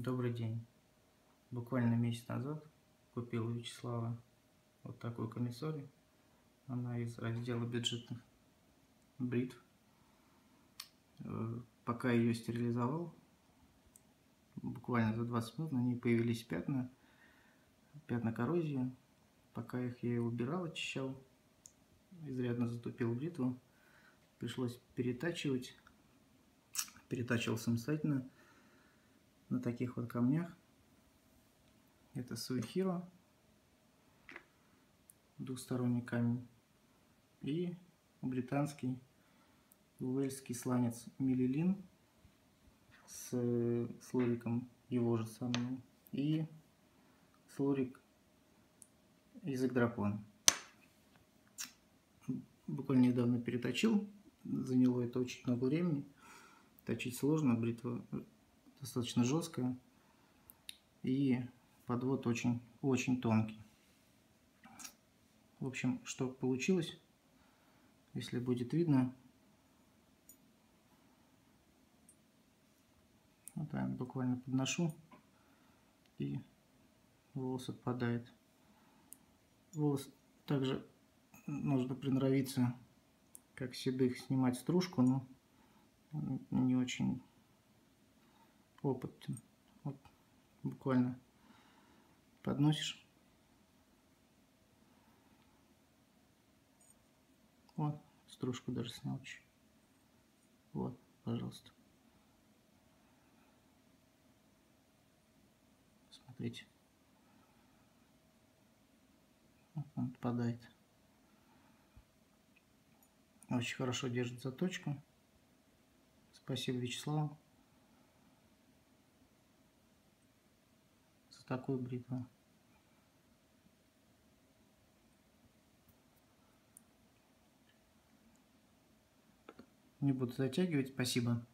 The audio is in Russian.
Добрый день. Буквально месяц назад купил у Вячеслава вот такую комиссорию. Она из раздела бюджетных бритв. Э, Пока ее стерилизовал, буквально за 20 минут на ней появились пятна, пятна коррозии. Пока их я убирал, очищал, изрядно затупил бритву. Пришлось перетачивать. Перетачивал самостоятельно на таких вот камнях. Это Суихиро, двухсторонний камень, и британский уэльский сланец Милилин с слориком его же самого и слорик из Игдрапон. Буквально недавно переточил, заняло это очень много времени. Точить сложно, бритва достаточно жесткая и подвод очень, очень тонкий. В общем, что получилось, если будет видно, вот я буквально подношу и волос отпадает. Волос также нужно приноровиться, как седых, снимать стружку, но не очень опытен. Вот буквально подносишь. Вот, стружку даже снял. Вот, пожалуйста. Смотрите. Вот он отпадает. Очень хорошо держит заточку. Спасибо Вячеславу. Такую бритву. Не буду затягивать, спасибо.